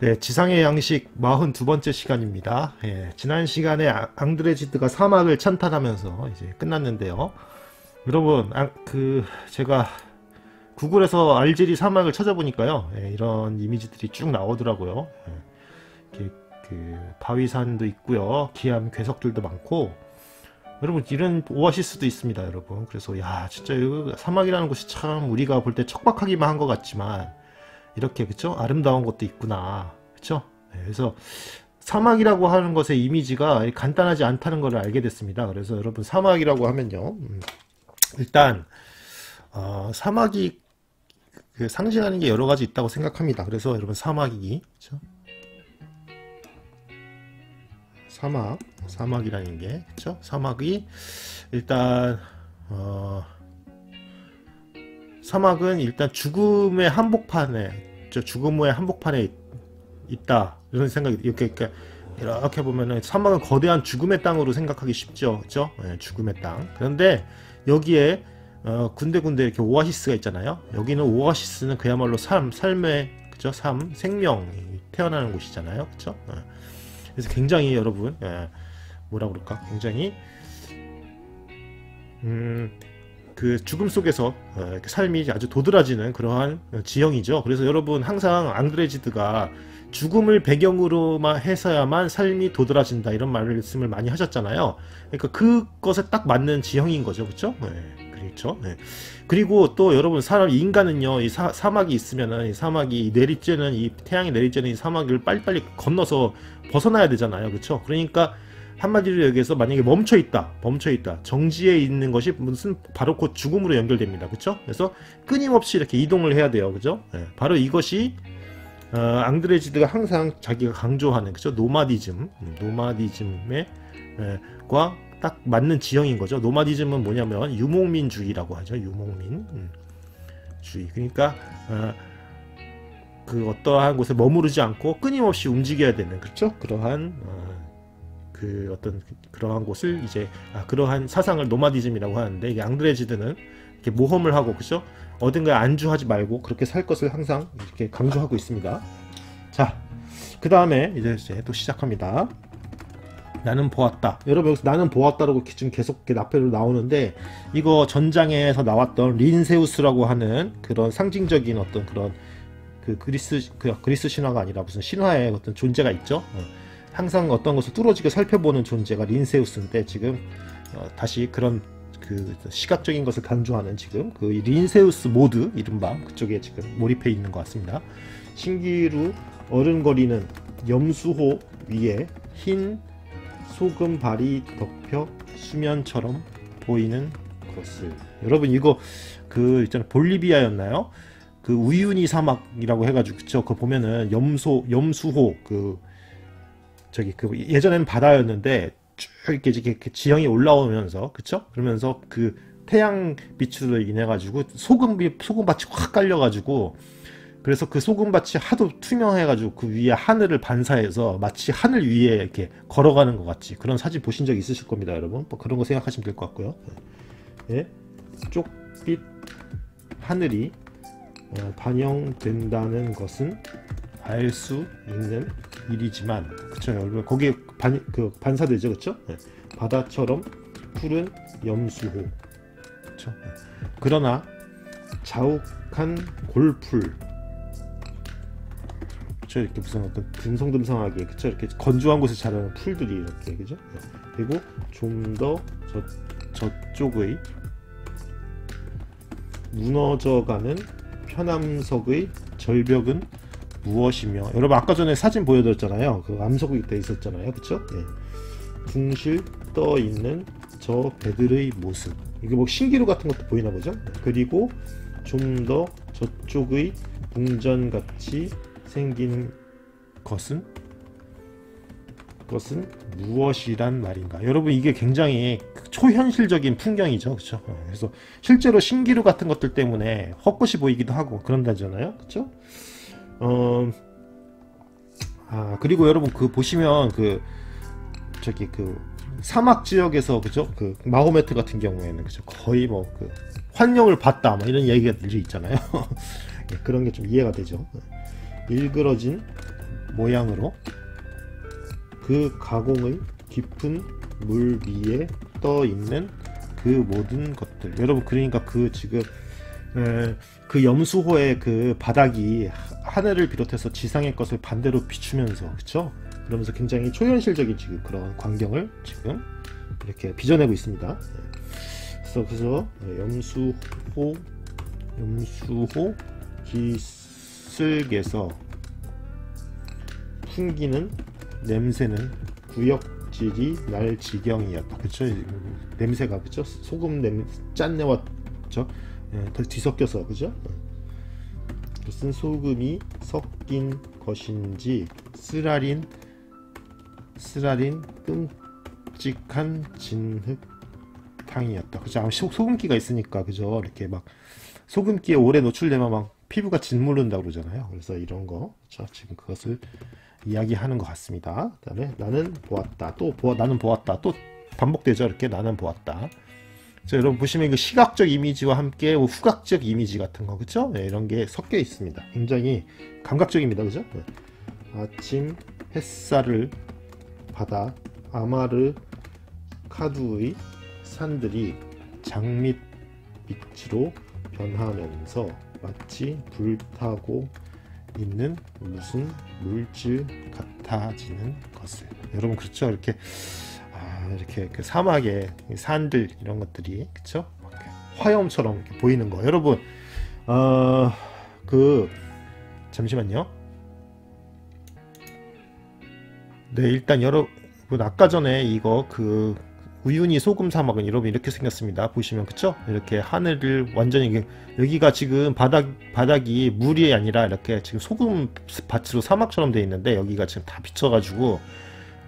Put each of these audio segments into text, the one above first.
네, 지상의 양식 42번째 시간입니다. 예, 지난 시간에 아- 앙드레지드가 사막을 찬탄하면서 이제 끝났는데요. 여러분, 아, 그 제가 구글에서 알제리 사막을 찾아보니까요, 예, 이런 이미지들이 쭉 나오더라고요. 예, 그 바위산도 있고요, 기암 괴석들도 많고, 여러분 이런 오아시스도 있습니다, 여러분. 그래서 야, 진짜 이 사막이라는 곳이 참 우리가 볼 때 척박하기만 한 것 같지만. 이렇게 그쵸? 아름다운 것도 있구나. 그쵸? 네, 그래서 사막이라고 하는 것의 이미지가 간단하지 않다는 것을 알게 됐습니다. 그래서 여러분 사막이라고 하면요. 음, 일단 어, 사막이 그 상징하는 게 여러 가지 있다고 생각합니다. 그래서 여러분 사막이 그쵸? 사막 사막이라는 게 그쵸? 사막이 일단 어 사막은 일단 죽음의 한복판에 저 죽음의 한복판에 있다 이런 생각이 이렇게 이렇게 이렇게 보면은 사막은 거대한 죽음의 땅으로 생각하기 쉽죠, 그렇죠? 네, 죽음의 땅. 그런데 여기에 어, 군데군데 이렇게 오아시스가 있잖아요. 여기는 오아시스는 그야말로 삶, 삶의 그죠? 삶, 생명이 태어나는 곳이잖아요, 그렇죠? 네. 그래서 굉장히 여러분 예, 뭐라 그럴까? 굉장히 음. 그 죽음 속에서 어, 삶이 아주 도드라지는 그러한 지형이죠. 그래서 여러분 항상 앙드레지드가 죽음을 배경으로만 해서야만 삶이 도드라진다 이런 말씀을 많이 하셨잖아요. 그러니까 그것에 딱 맞는 지형인 거죠, 그렇죠? 네, 그렇죠. 네. 그리고 또 여러분 사람 인간은요, 이 사, 사막이 있으면은 이 사막이 내리쬐는 이 태양이 내리쬐는 이 사막을 빨리빨리 건너서 벗어나야 되잖아요, 그렇죠? 그러니까 한마디로 여기에서 만약에 멈춰 있다, 멈춰 있다, 정지해 있는 것이 무슨 바로 곧 죽음으로 연결됩니다. 그렇죠? 그래서 끊임없이 이렇게 이동을 해야 돼요. 그죠? 네, 바로 이것이 어, 앙드레지드가 항상 자기가 강조하는 그죠? 노마디즘, 음, 노마디즘의 에, 과딱 맞는 지형인 거죠. 노마디즘은 뭐냐면 유목민주의라고 하죠. 유목민 음, 주의. 그러니까 어, 그 어떠한 곳에 머무르지 않고 끊임없이 움직여야 되는 그렇죠? 그러한 어, 그 어떤 그러한 곳을 이제 아, 그러한 사상을 노마디즘이라고 하는데 이게 앙드레지드는 이렇게 모험을 하고 그죠 어딘가에 안주하지 말고 그렇게 살 것을 항상 이렇게 강조하고 있습니다. 자, 그 다음에 이제, 이제 또 시작합니다. 나는 보았다. 여러분 여기서 나는 보았다라고 지금 계속 이렇게 나페로 나오는데 이거 전장에서 나왔던 린세우스라고 하는 그런 상징적인 어떤 그런 그 그리스 그 그리스 신화가 아니라 무슨 신화의 어떤 존재가 있죠. 어. 항상 어떤 것을 뚫어지게 살펴보는 존재가 린세우스인데 지금 어, 다시 그런 그 시각적인 것을 강조하는 지금 그 린세우스 모드 이른바 그쪽에 지금 몰입해 있는 것 같습니다. 신기루 어른거리는 염수호 위에 흰 소금발이 덮여 수면처럼 보이는 것을 여러분 이거 그 있잖아요 볼리비아였나요? 그 우유니 사막이라고 해가지고 그쵸? 그 보면은 염소 염수호 그 저기 그 예전에는 바다였는데 쭉 이렇게, 이렇게 지형이 올라오면서 그쵸? 그러면서 그 태양 빛으로 인해 가지고 소금비 소금밭이 확 깔려 가지고 그래서 그 소금밭이 하도 투명해 가지고 그 위에 하늘을 반사해서 마치 하늘 위에 이렇게 걸어가는 것 같이 그런 사진 보신 적 있으실 겁니다 여러분 뭐 그런 거 생각하시면 될 것 같고요 예? 쪽빛 하늘이 어, 반영된다는 것은 알 수 있는 일이지만 그쵸 여러분 거기에 반, 그 반사되죠 그쵸? 네. 바다처럼 푸른 염수호. 그쵸? 네. 그러나 자욱한 골풀. 그쵸? 이렇게 무슨 어떤 듬성듬성하게 그쵸? 이렇게 건조한 곳에 자라는 풀들이 이렇게 그죠? 네. 그리고 좀 더 저쪽의 무너져가는 편암석의 절벽은 무엇이며. 여러분 아까 전에 사진 보여드렸잖아요. 그 암석이 돼 있었잖아요. 그쵸? 예. 붕실 떠 있는 저 배들의 모습. 이게 뭐 신기루 같은 것도 보이나 보죠? 그리고 좀 더 저쪽의 붕전같이 생긴 것은? 것은 무엇이란 말인가? 여러분 이게 굉장히 초현실적인 풍경이죠. 그쵸? 그래서 실제로 신기루 같은 것들 때문에 헛것이 보이기도 하고 그런다잖아요. 그쵸 어, 아, 그리고 여러분 그 보시면 그 저기 그 사막 지역에서 그죠? 그 마호메트 같은 경우에는 그죠? 거의 뭐 그 환영을 받다 뭐 이런 얘기가 늘 있잖아요. 예, 그런 게 좀 이해가 되죠. 일그러진 모양으로 그 가공의 깊은 물 위에 떠 있는 그 모든 것들 여러분 그러니까 그 지금 에, 그 염수호의 그 바닥이 하늘을 비롯해서 지상의 것을 반대로 비추면서 그쵸 그러면서 굉장히 초현실적인 지금 그런 광경을 지금 이렇게 빚어내고 있습니다 그래서 그래서 염수호 염수호 기슭에서 풍기는 냄새는 구역질이 날 지경이었다. 그쵸? 냄새가 그쵸? 소금 냄 짠내와 그쵸? 예, 더 뒤섞여서 그죠? 무슨 소금이 섞인 것인지 쓰라린 쓰라린 끔찍한 진흙탕이었다. 그죠? 아마 소금기가 있으니까 그죠? 이렇게 막 소금기에 오래 노출되면 막 피부가 짓무른다 그러잖아요. 그래서 이런 거, 자 지금 그것을 이야기하는 것 같습니다. 그다음에 나는 보았다. 또 보아, 나는 보았다. 또 반복되죠. 이렇게 나는 보았다. 자, 여러분 보시면 그 시각적 이미지와 함께 후각적 이미지 같은 거, 그죠? 네, 이런 게 섞여 있습니다. 굉장히 감각적입니다, 그죠? 네. 아침 햇살을 받아 아마르 카두의 산들이 장밋 빛으로 변하면서 마치 불타고 있는 무슨 물질 같아지는 것을 여러분 그렇죠 이렇게 아 이렇게 그 사막의 산들 이런 것들이 그렇죠 화염처럼 보이는 거 여러분 어 그 잠시만요 네 일단 여러분 아까 전에 이거 그 우유니 소금 사막은 여러분 이렇게 생겼습니다. 보시면 그쵸? 이렇게 하늘을 완전히 여기가 지금 바닥 바닥이 물이 아니라 이렇게 지금 소금 밭으로 사막처럼 되어 있는데 여기가 지금 다 비쳐 가지고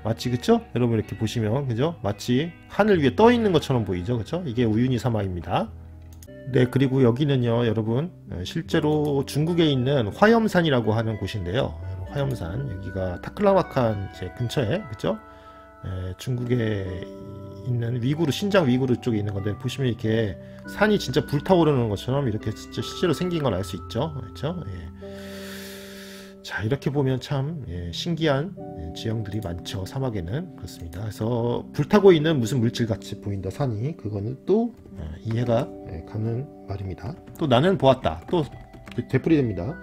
마치 그쵸? 여러분 이렇게 보시면 그죠? 마치 하늘 위에 떠 있는 것처럼 보이죠, 그쵸? 이게 우유니 사막입니다. 네 그리고 여기는요 여러분 실제로 중국에 있는 화염산이라고 하는 곳인데요 화염산 여기가 타클라마칸 근처에 그죠 중국에 있는 위구르 신장 위구르 쪽에 있는 건데 보시면 이렇게 산이 진짜 불타오르는 것처럼 이렇게 진짜 실제로 생긴 걸 알 수 있죠 그렇죠 예. 자 이렇게 보면 참 예, 신기한 예, 지형들이 많죠. 사막에는. 그렇습니다. 그래서 불타고 있는 무슨 물질 같이 보인다 산이. 그거는 또 어, 이해가 예, 가는 말입니다. 또 나는 보았다. 또 되풀이 됩니다.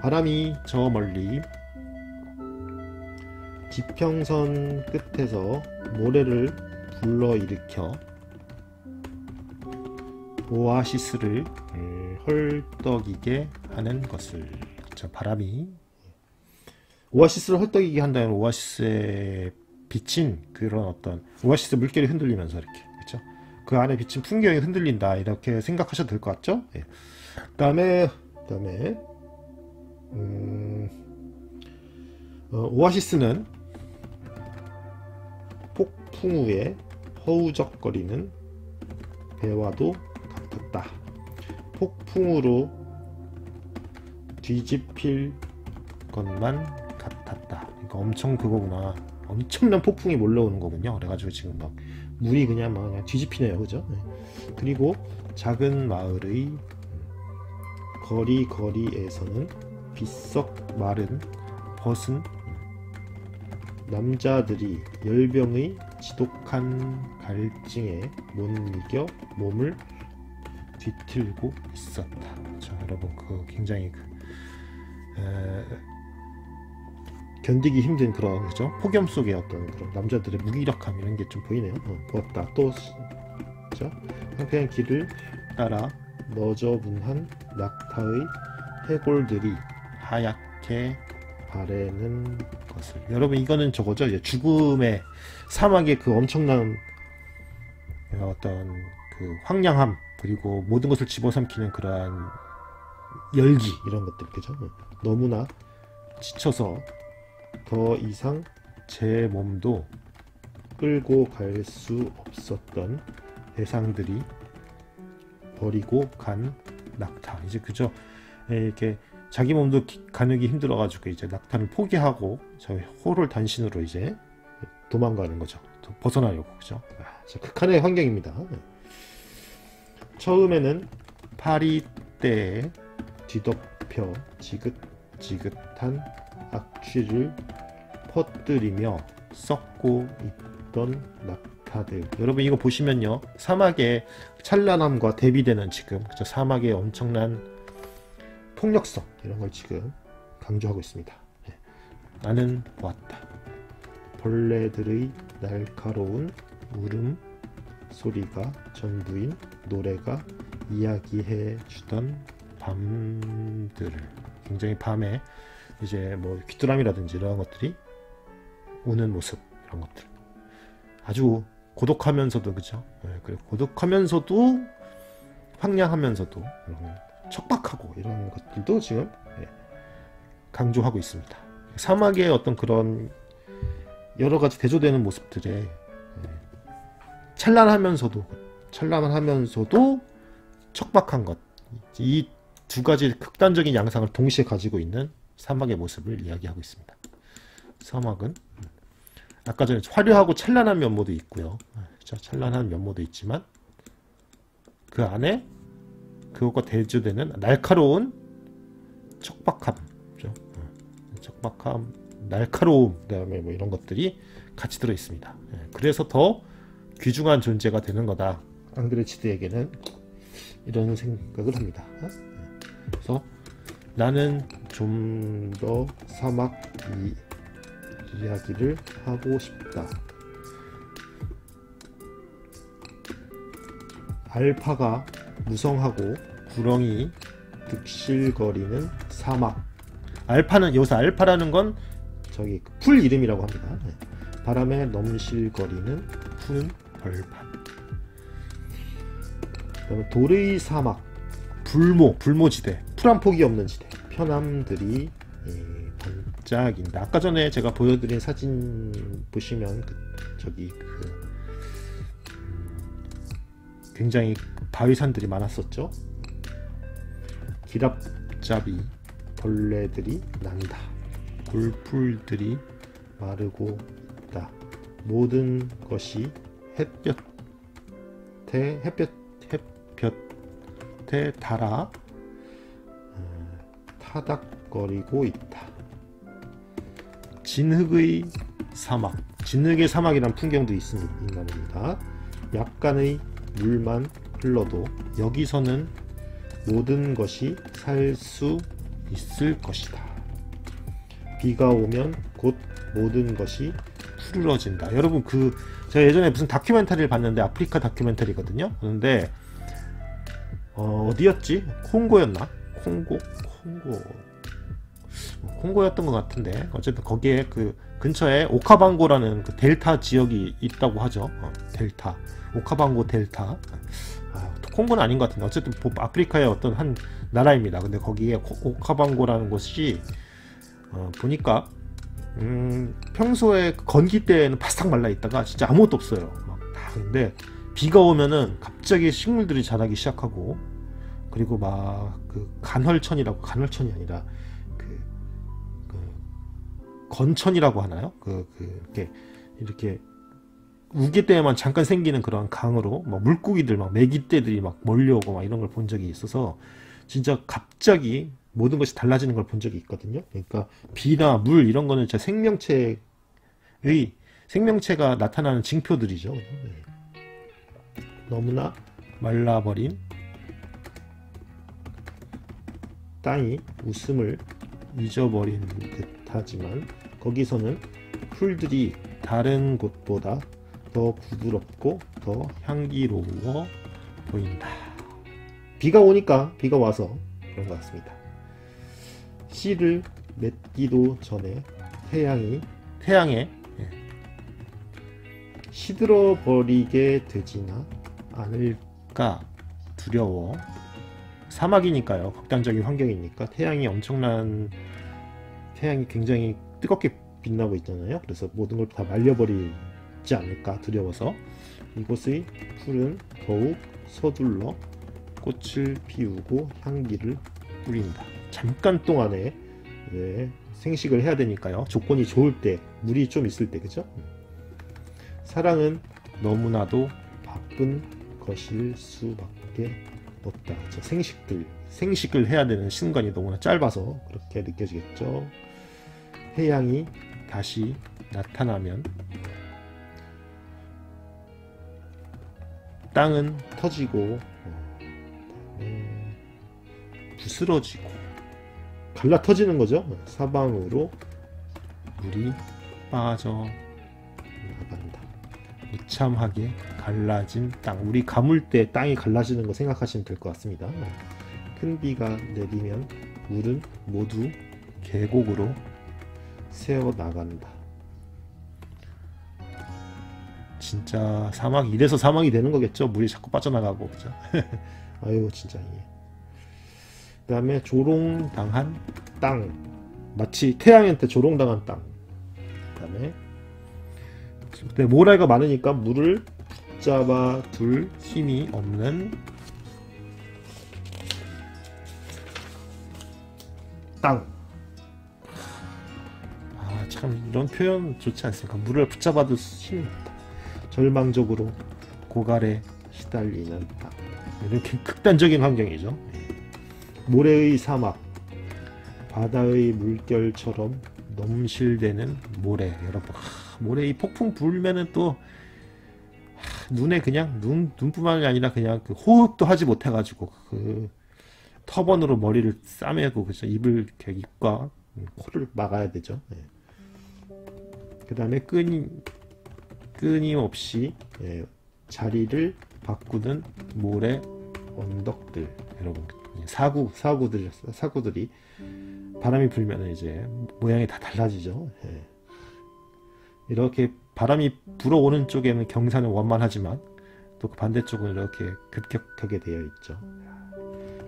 바람이 저 멀리 지평선 끝에서 모래를 불러일으켜 오아시스를 헐떡이게 하는 것을. 자, 바람이 오아시스를 헐떡이게 한다면 오아시스에 비친 그런 어떤 오아시스 물결이 흔들리면서 이렇게 그렇죠? 그 안에 비친 풍경이 흔들린다 이렇게 생각하셔도 될 것 같죠? 예. 그다음에 그다음에 음, 어, 오아시스는 폭풍 우에 허우적거리는 배와도 같았다. 폭풍으로 뒤집힐 것만. 그러니까 엄청 그거구나. 엄청난 폭풍이 몰려오는 거군요. 그래가지고 지금 막 물이 그냥 막 그냥 뒤집히네요. 그죠? 네. 그리고 작은 마을의 거리 거리에서는 비석 마른 벗은 남자들이 열병의 지독한 갈증에 못 이겨 몸을 뒤틀고 있었다. 자, 여러분 그 굉장히 그, 견디기 힘든 그런 그죠? 폭염 속의 어떤 그런 남자들의 무기력함 이런 게 좀 보이네요. 어, 부었다. 또 그죠? 평평한 길을 따라 너저분한 낙타의 해골들이 하얗게 바래는 것을 여러분 이거는 저거죠 이제 죽음의 사막의 그 엄청난 어떤 그 황량함 그리고 모든 것을 집어삼키는 그러한 열기 이런 것들 그죠 너무나 지쳐서 더 이상 제 몸도 끌고 갈 수 없었던 대상들이 버리고 간 낙타 이제 그죠 예, 이렇게 자기 몸도 가누기 힘들어 가지고 이제 낙타를 포기하고 저 호를 단신으로 이제 도망가는 거죠. 벗어나려고 그죠. 아, 극한의 환경입니다. 네. 처음에는 파리 때에 뒤덮여 지긋 지긋지긋한 악취를 퍼뜨리며 썩고 있던 낙타들. 여러분 이거 보시면요. 사막의 찬란함과 대비되는 지금 그죠? 사막의 엄청난 폭력성 이런 걸 지금 강조하고 있습니다. 네. 나는 보았다. 벌레들의 날카로운 울음 소리가 전부인 노래가 이야기해 주던 밤들을 굉장히 밤에 이제 뭐 귀뚜라미라든지 이런 것들이 우는 모습 이런 것들 아주 고독하면서도 그죠? 네, 그래 고독하면서도 황량하면서도 척박하고 이런 것들도 지금 네, 강조하고 있습니다. 사막의 어떤 그런 여러 가지 대조되는 모습들에 네, 찬란하면서도 찬란하면서도 척박한 것. 이 두 가지 극단적인 양상을 동시에 가지고 있는 사막의 모습을 이야기하고 있습니다. 사막은 아까 전에 화려하고 찬란한 면모도 있고요. 그렇죠? 찬란한 면모도 있지만 그 안에 그것과 대조되는 날카로운 척박함, 그렇죠? 척박함, 날카로움, 그다음에 뭐 이런 것들이 같이 들어 있습니다. 예, 그래서 더 귀중한 존재가 되는 거다. 앙드레치드에게는 이런 생각을 합니다. 그래서 나는 좀 더 사막 이, 이야기를 하고 싶다. 알파가 무성하고 구렁이 득실거리는 사막. 알파는 여기서 알파라는 건 저기 풀 이름이라고 합니다. 네. 바람에 넘실거리는 푸른 벌판. 그다음에 도르이 사막, 불모, 불모지대, 풀 한 포기 없는 지대, 편암들이 예, 반짝인다. 아까 전에 제가 보여드린 사진 보시면 그, 저기 그 음, 굉장히 바위산들이 많았었죠. 기랍잡이 벌레들이 난다. 골풀들이 마르고 있다. 모든 것이 햇볕에 햇볕 햇볕에 달아 어, 타닥거리고 있다. 진흙의 사막, 진흙의 사막이란 풍경도 있습니다. 있나 약간의 물만 흘러도 여기서는 모든 것이 살 수 있을 것이다. 비가 오면 곧 모든 것이 푸르러진다. 여러분 그 제가 예전에 무슨 다큐멘터리를 봤는데 아프리카 다큐멘터리거든요. 그런데 어, 어디였지? 콩고였나? 콩고 콩고 콩고였던 것 같은데 어쨌든 거기에 그 근처에 오카방고라는 그 델타 지역이 있다고 하죠. 어, 델타 오카방고 델타 아, 콩고는 아닌 것 같은데 어쨌든 아프리카의 어떤 한 나라입니다. 근데 거기에 오카방고라는 곳이 어, 보니까 음, 평소에 건기 때는 바싹 말라 있다가 진짜 아무것도 없어요. 막 다. 근데 비가 오면은 갑자기 식물들이 자라기 시작하고 그리고 막 그 간헐천이라고 간헐천이 아니라 그, 그 건천이라고 하나요? 그, 그 이렇게 이렇게 우기 때에만 잠깐 생기는 그런 강으로 막 물고기들 막 메기떼들이 막 몰려오고 막 이런 걸 본 적이 있어서 진짜 갑자기 모든 것이 달라지는 걸 본 적이 있거든요. 그러니까 비나 물 이런 거는 제 생명체의 생명체가 나타나는 징표들이죠. 네. 너무나 말라버린 땅이 웃음을 잊어버린 듯하지만 거기서는 풀들이 다른 곳보다 더 부드럽고 더 향기로워 보인다. 비가 오니까 비가 와서 그런 것 같습니다. 씨를 맺기도 전에 태양이 태양에 예, 시들어 버리게 되지나 않을까 두려워 사막이니까요 극단적인 환경이니까 태양이 엄청난 태양이 굉장히 뜨겁게 빛나고 있잖아요 그래서 모든 걸 다 말려버리지 않을까 두려워서 이곳의 풀은 더욱 서둘러 꽃을 피우고 향기를 뿌린다 잠깐 동안에 네, 생식을 해야 되니까요. 조건이 좋을 때, 물이 좀 있을 때, 그죠? 사랑은 너무나도 바쁜 것일 수밖에 없다. 저 생식들, 생식을 해야 되는 순간이 너무나 짧아서 그렇게 느껴지겠죠. 해양이 다시 나타나면 땅은 터지고 어, 부스러지고 갈라 터지는 거죠. 사방으로 물이 빠져 나간다. 무참하게 갈라진 땅. 우리 가물 때 땅이 갈라지는 거 생각하시면 될 것 같습니다. 큰 비가 내리면 물은 모두 계곡으로 새어 나간다. 진짜 사막 이래서 사막이 되는 거겠죠. 물이 자꾸 빠져나가고 그죠. 아유 진짜 이. 그다음에 조롱당한 땅. 마치 태양한테 조롱당한 땅. 그다음에 근데 모래가 많으니까 물을 붙잡아 둘 힘이 없는 땅. 아, 참 이런 표현 좋지 않습니까? 물을 붙잡아둘 힘이 없다. 절망적으로 고갈에 시달리는 땅. 이렇게 극단적인 환경이죠. 모래의 사막, 바다의 물결처럼 넘실대는 모래. 여러분, 하, 모래 이 폭풍 불면은 또 하, 눈에 그냥 눈 눈뿐만이 아니라 그냥 그 호흡도 하지 못해가지고 그 터번으로 머리를 싸매고 그죠 입을 이렇게 입과 코를 막아야 되죠. 예. 그 다음에 끈이 끊임없이 예, 자리를 바꾸는 모래 언덕들 여러분 사구 사구들 사구들이 바람이 불면 이제 모양이 다 달라지죠. 예. 이렇게 바람이 불어오는 쪽에는 경사는 원만하지만 또 그 반대쪽은 이렇게 급격하게 되어 있죠.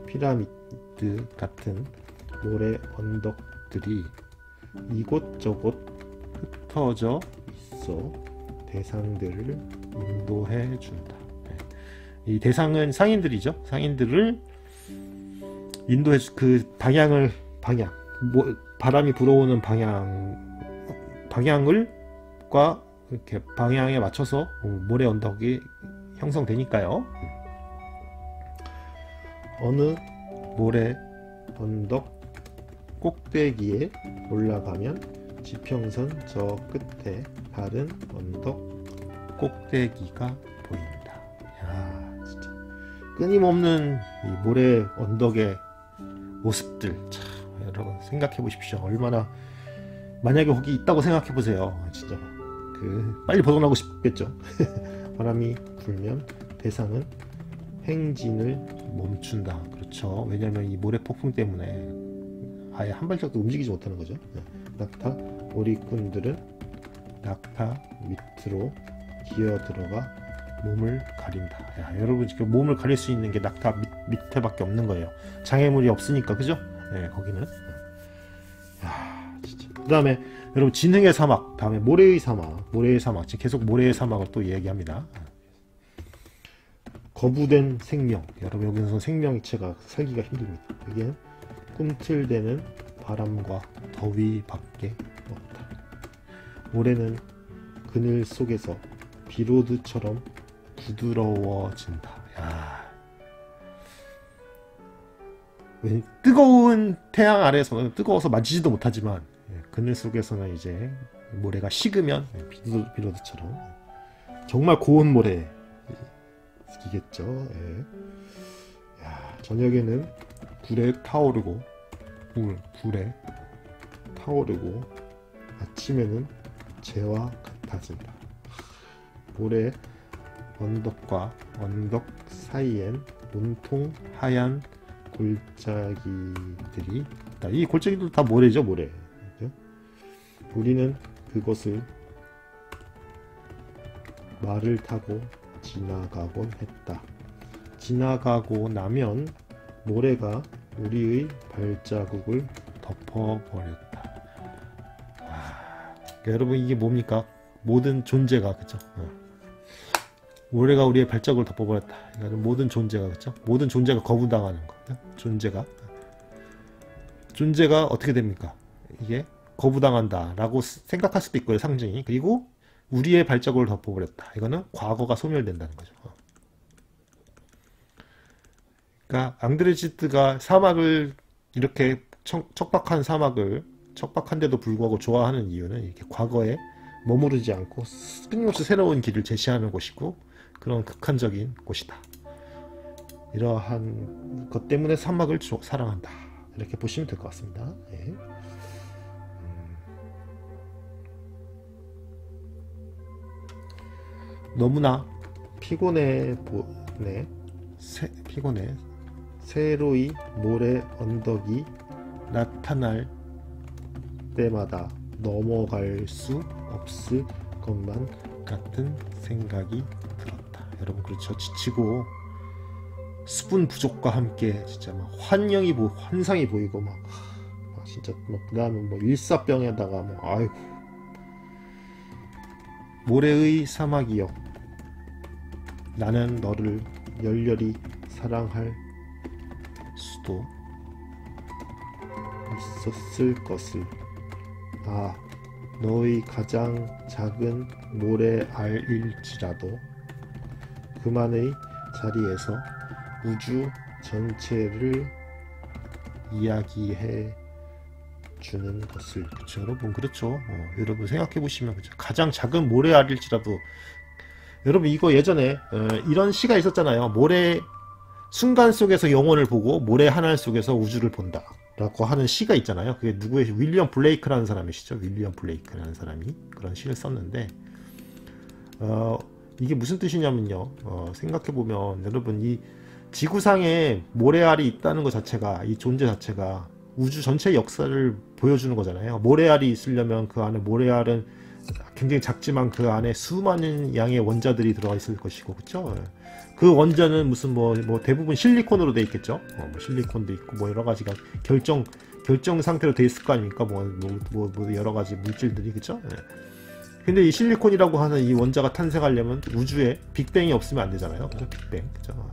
피라미드 같은 모래 언덕들이 이곳저곳 흩어져 있어 대상들을 인도해 준다. 네. 이 대상은 상인들이죠. 상인들을 인도해 주, 그 방향을 방향 뭐, 바람이 불어오는 방향 방향을과 이렇게 방향에 맞춰서 모래 언덕이 형성되니까요. 어느 모래 언덕 꼭대기에 올라가면 지평선 저 끝에 다른 언덕 꼭대기가 보인다. 야, 진짜 끊임없는 이 모래 언덕의 모습들 참 여러분 생각해 보십시오. 얼마나 만약에 거기 있다고 생각해 보세요. 진짜 그 빨리 벗어나고 싶겠죠. 바람이 불면 대상은 행진을 멈춘다. 그렇죠. 왜냐하면 이 모래 폭풍 때문에 아예 한 발짝도 움직이지 못하는 거죠. 네. 낙타 오리꾼들은 낙타 밑으로 기어 들어가 몸을 가린다. 야, 여러분 지금 몸을 가릴 수 있는 게 낙타 밑, 밑에밖에 없는 거예요. 장애물이 없으니까 그죠? 네, 거기는. 야, 진짜. 그다음에 여러분 진흙의 사막, 다음에 모래의 사막, 모래의 사막. 지금 계속 모래의 사막을 또 얘기합니다. 거부된 생명. 여러분 여기서 생명체가 살기가 힘듭니다. 이게 꿈틀대는 바람과 더위밖에 없다. 모래는 그늘 속에서 비로드처럼 부드러워진다. 야. 뜨거운 태양 아래에서는 뜨거워서 만지지도 못하지만 예, 그늘 속에서는 이제 모래가 식으면 비로드, 비로드처럼 정말 고운 모래 이겠죠. 예. 야, 저녁에는 불에 타오르고 불, 불에 타오르고 아침에는 재와 같아진다. 모래 언덕과 언덕 사이엔 온통 하얀 골짜기들이 있다. 이 골짜기도 다 모래죠, 모래. 우리는 그것을 말을 타고 지나가곤 했다. 지나가고 나면 모래가 우리의 발자국을 덮어버렸다. 아, 여러분 이게 뭡니까? 모든 존재가 그죠? 어. 모래가 우리의 발자국을 덮어버렸다. 모든 존재가 그죠? 모든 존재가 거부당하는 거. 존재가 존재가 어떻게 됩니까? 이게 거부당한다라고 생각할 수도 있고요 상징이 그리고 우리의 발자국을 덮어버렸다. 이거는 과거가 소멸된다는 거죠. 그러니까 앙드레지트가 사막을 이렇게 척, 척박한 사막을 척박한데도 불구하고 좋아하는 이유는 이렇게 과거에 머무르지 않고 끊임없이 새로운 길을 제시하는 곳이고 그런 극한적인 곳이다. 이러한 것 때문에 사막을 조, 사랑한다. 이렇게 보시면 될 것 같습니다. 예. 음. 너무나 피곤해 보네. 세, 피곤해. 새로이 모래 언덕이 나타날 때마다 넘어갈 수 없을 것만 같은 생각이 들었다. 여러분 그렇죠. 지치고 수분 부족과 함께 진짜 막 환영이 보 환상이 보이고 막, 막 진짜 막 그다음에 뭐 일사병에다가 뭐 아이고 모래의 사막이여 나는 너를 열렬히 사랑할 수도 있었을 것을. 아 너의 가장 작은 모래 알일지라도 그만의 자리에서 우주 전체를 이야기해 주는 것을. 그렇죠 여러분. 그렇죠. 어, 여러분 생각해 보시면 그렇죠. 가장 작은 모래알일지라도. 여러분 이거 예전에 어, 이런 시가 있었잖아요. 모래 순간 속에서 영혼을 보고 모래 하늘 속에서 우주를 본다. 라고 하는 시가 있잖아요. 그게 누구의 윌리엄 블레이크라는 사람이시죠? 윌리엄 블레이크라는 사람이 그런 시를 썼는데 어, 이게 무슨 뜻이냐면요. 어, 생각해보면 여러분 이 지구상에 모래알이 있다는 것 자체가 이 존재 자체가 우주 전체 역사를 보여주는 거잖아요. 모래알이 있으려면 그 안에 모래알은 굉장히 작지만 그 안에 수많은 양의 원자들이 들어가 있을 것이고 그쵸? 그 원자는 무슨 뭐, 뭐 대부분 실리콘으로 돼 있겠죠. 어, 뭐 실리콘도 있고 뭐 여러 가지가 결정 결정 상태로 돼 있을 거 아닙니까? 뭐, 뭐, 뭐, 뭐 여러 가지 물질들이 그쵸? 네. 근데 이 실리콘이라고 하는 이 원자가 탄생하려면 우주에 빅뱅이 없으면 안 되잖아요. 그죠? 빅뱅. 그죠?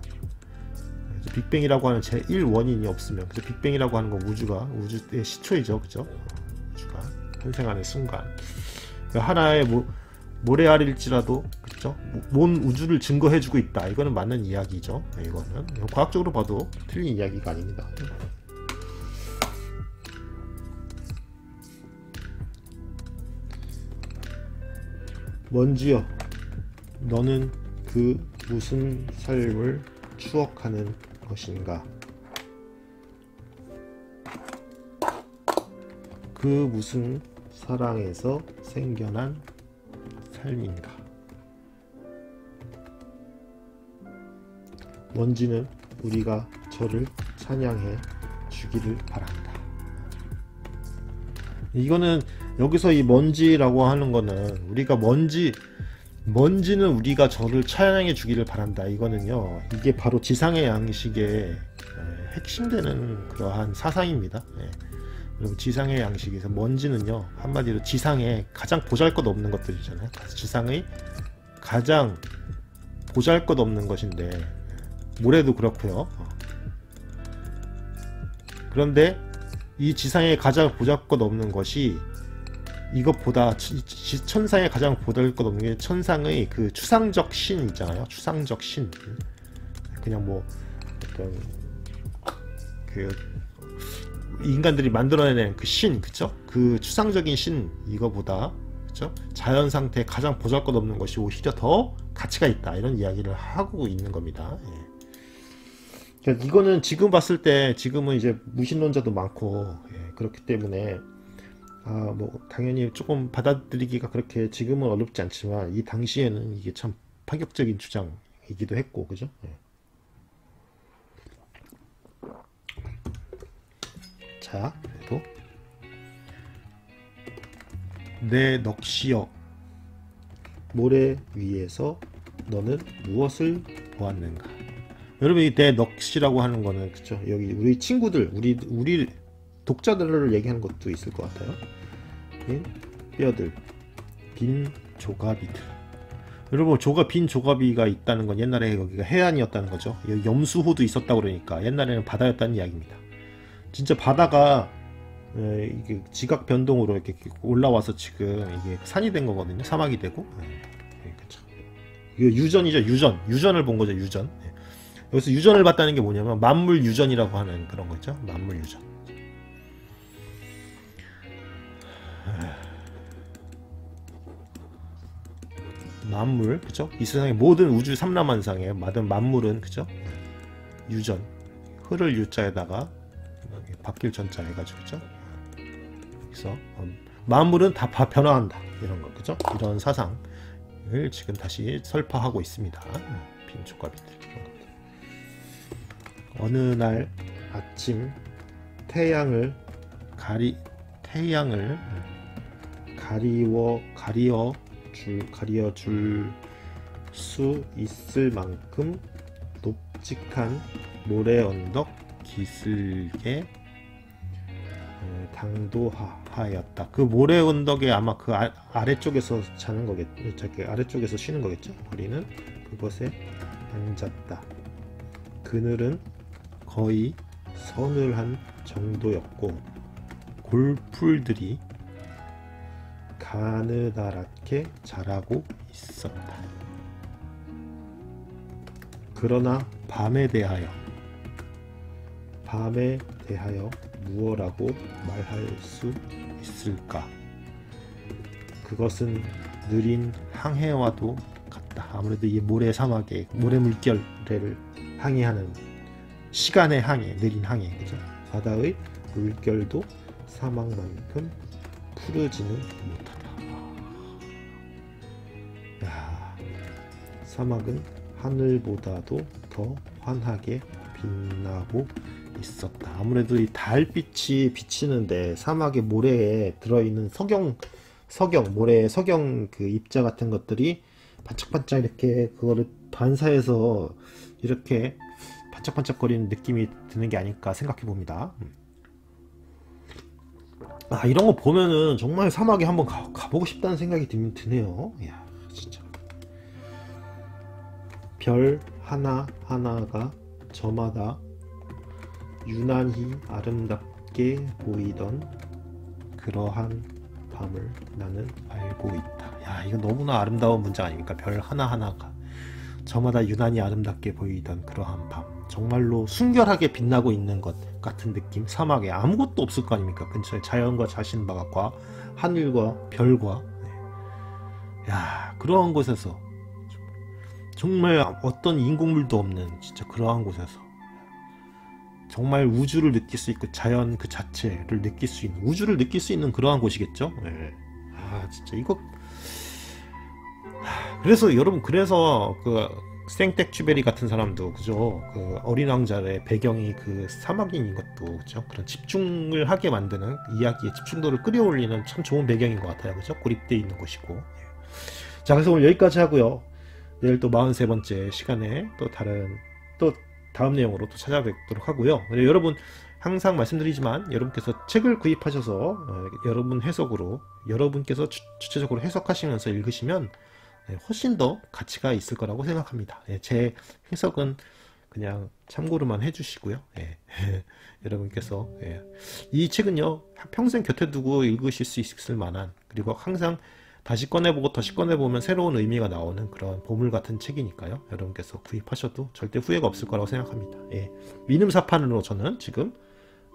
빅뱅이라고 하는 제1 원인이 없으면 그죠? 빅뱅이라고 하는 건 우주가 우주의 시초이죠. 그죠? 우주가 탄생하는 순간 그 하나의 모, 모래알일지라도 그죠? 몬 우주를 증거해주고 있다. 이거는 맞는 이야기죠. 네, 이거는 과학적으로 봐도 틀린 이야기가 아닙니다. 먼지여, 너는 그 무슨 삶을 추억하는 것인가? 그 무슨 사랑에서 생겨난 삶인가? 먼지는 우리가 저를 찬양해 주기를 바란다. 이거는 여기서 이 먼지라고 하는 거는 우리가 먼지 먼지는 우리가 저를 찬양해 주기를 바란다. 이거는요. 이게 바로 지상의 양식의 핵심되는 그러한 사상입니다. 그리고 지상의 양식에서 먼지는요. 한마디로 지상에 가장 보잘것없는 것들이잖아요. 지상의 가장 보잘것없는 것인데 모래도 그렇고요. 그런데 이 지상에 가장 보잘것 없는 것이 이것보다 천상에 가장 보잘 것 없는 게 천상의 그 추상적 신 있잖아요. 추상적 신. 그냥 뭐 어떤 그 인간들이 만들어내는 그 신, 그쵸? 그 추상적인 신 이거보다 그쵸? 자연 상태에 가장 보잘 것 없는 것이 오히려 더 가치가 있다 이런 이야기를 하고 있는 겁니다. 예. 그러니까 이거는 지금 봤을 때 지금은 이제 무신론자도 많고 예, 그렇기 때문에 아, 뭐, 당연히 조금 받아들이기가 그렇게 지금은 어렵지 않지만, 이 당시에는 이게 참 파격적인 주장이기도 했고, 그죠? 네. 자, 그래도. 내 넋이여, 모래 위에서 너는 무엇을 보았는가? 여러분, 이내 넋이라고 하는 거는, 그죠? 여기 우리 친구들, 우리, 우리 독자들을 얘기하는 것도 있을 것 같아요. 빈 뼈들, 빈 조가비들. 여러분 조가 빈 조가비가 있다는 건 옛날에 여기가 해안이었다는 거죠. 염수호도 있었다 그러니까 옛날에는 바다였다는 이야기입니다. 진짜 바다가 에, 이게 지각 변동으로 이렇게 올라와서 지금 이게 산이 된 거거든요. 사막이 되고. 네, 그렇죠. 이거 유전이죠. 유전. 유전을 본 거죠. 유전. 네. 여기서 유전을 봤다는 게 뭐냐면 만물 유전이라고 하는 그런 거죠. 만물 유전. 만물 그죠? 이 세상의 모든 우주 삼라만상의 모든 만물은 그죠? 유전 흐를 유자에다가 바뀔 전자 해가지고 그죠? 그래서 만물은 다 변화한다 이런 거 그죠? 이런 사상을 지금 다시 설파하고 있습니다. 빈축과비들 어느 날 아침 태양을 가리 태양을 가리워 가리어 줄 가리어 줄 수 있을 만큼 높직한 모래 언덕 기슭에 어, 당도하였다. 그 모래 언덕에 아마 그 아, 아래쪽에서 자는 거겠죠. 저기 아래쪽에서 쉬는 거겠죠. 우리는 그곳에 앉았다. 그늘은 거의 서늘한 정도였고 골풀들이 가느다랗게 자라고 있었다. 그러나 밤에 대하여 밤에 대하여 무엇라고 말할 수 있을까? 그것은 느린 항해와도 같다. 아무래도 이 모래 사막에 모래 물결을 항해하는 시간의 항해, 느린 항해, 그죠? 바다의 물결도 사막만큼 푸르지는 못하다. 야, 사막은 하늘보다도 더 환하게 빛나고 있었다. 아무래도 이 달빛이 비치는데 사막의 모래에 들어있는 석영, 석영, 모래에 석영 그 입자 같은 것들이 반짝반짝 이렇게 그거를 반사해서 이렇게 반짝반짝거리는 느낌이 드는 게 아닐까 생각해 봅니다. 아 이런 거 보면은 정말 사막에 한번 가, 가보고 싶다는 생각이 드, 드네요. 이야 진짜 별 하나 하나가 저마다 유난히 아름답게 보이던 그러한 밤을 나는 알고 있다. 야 이거 너무나 아름다운 문장 아닙니까? 별 하나 하나가 저마다 유난히 아름답게 보이던 그러한 밤. 정말로 순결하게 빛나고 있는 것 같은 느낌 사막에 아무것도 없을 거 아닙니까 근처에 자연과 자신 바깥과 하늘과 별과 네. 야 그러한 곳에서 정말 어떤 인공물도 없는 진짜 그러한 곳에서 정말 우주를 느낄 수 있고 자연 그 자체를 느낄 수 있는 우주를 느낄 수 있는 그러한 곳이겠죠 네. 아 진짜 이거 그래서 여러분 그래서 그 생텍쥐베리 같은 사람도 그죠? 그 어린 왕자의 배경이 그 사막인 것도 그죠? 그런 집중을 하게 만드는 이야기의 집중도를 끌어올리는 참 좋은 배경인 것 같아요. 그죠? 고립되어 있는 곳이고. 예. 자 그래서 오늘 여기까지 하고요. 내일 또 43번째 시간에 또 다른 또 다음 내용으로 또 찾아뵙도록 하고요. 여러분 항상 말씀드리지만 여러분께서 책을 구입하셔서 어, 여러분 해석으로 여러분께서 주체적으로 해석하시면서 읽으시면 예, 훨씬 더 가치가 있을 거라고 생각합니다. 예, 제 해석은 그냥 참고로만 해주시고요. 예. 여러분께서 이 책은요 평생 곁에 두고 읽으실 수 있을 만한 그리고 항상 다시 꺼내보고 다시 꺼내보면 새로운 의미가 나오는 그런 보물 같은 책이니까요. 여러분께서 구입하셔도 절대 후회가 없을 거라고 생각합니다. 예. 위沼사판으로 저는 지금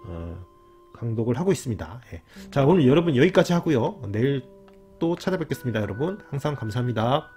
어, 강독을 하고 있습니다. 예. 자 오늘 여러분 여기까지 하고요. 내일 또 찾아뵙겠습니다, 여러분. 항상 감사합니다.